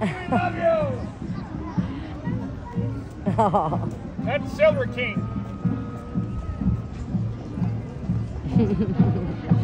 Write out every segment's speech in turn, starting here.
love you! Oh. That's Silver King.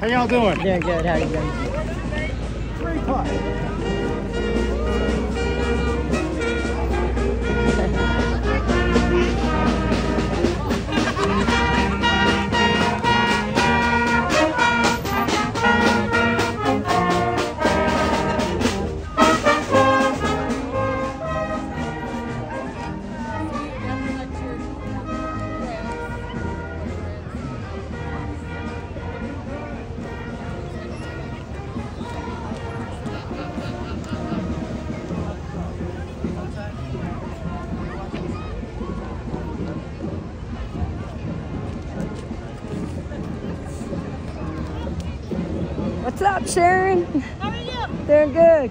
How y'all doing? Doing good. How you doing? Three quiet. What's up, Sharon? How are you? They're good.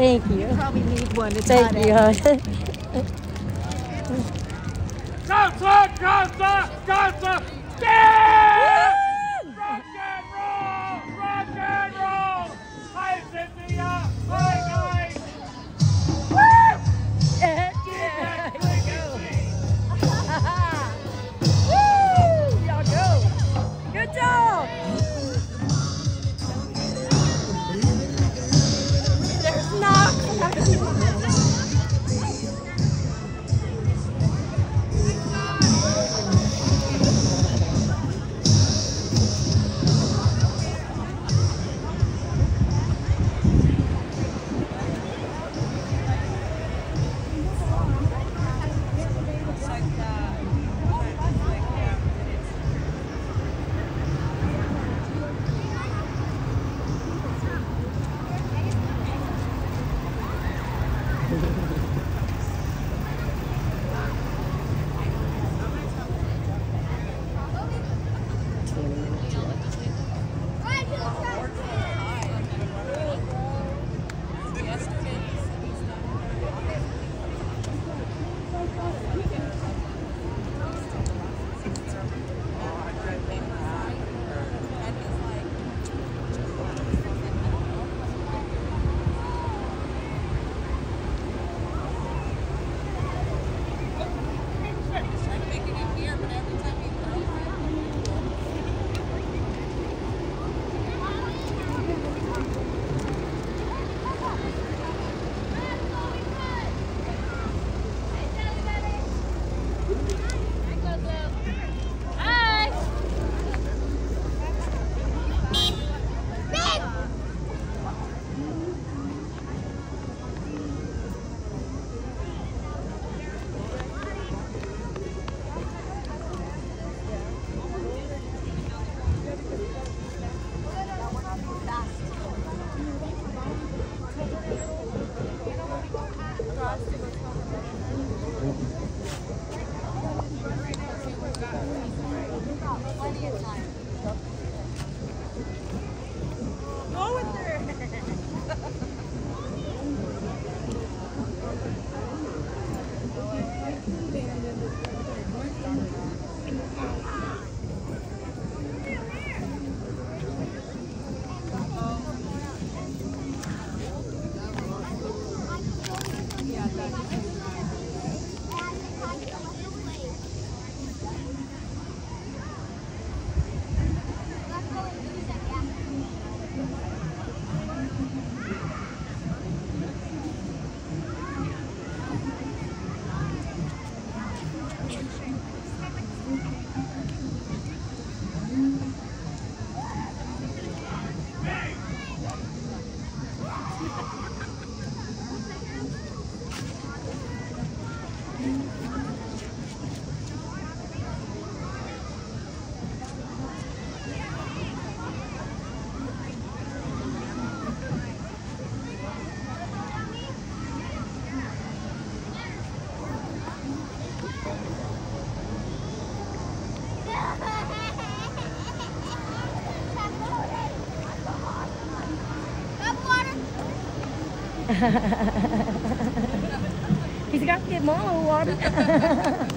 Thank you. Probably need one to try Thank you, that. hon. Gaza, Gaza, Gaza, yeah! He's got to get more water.